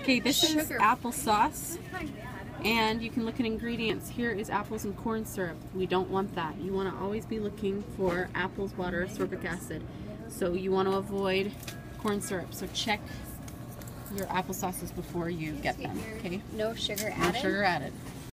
Okay, this is applesauce. And you can look at ingredients. Here is apples and corn syrup. We don't want that. You want to always be looking for apples, water, sorbic acid. So you want to avoid corn syrup. So check your applesauces before you get them. Okay? No sugar added. No sugar added.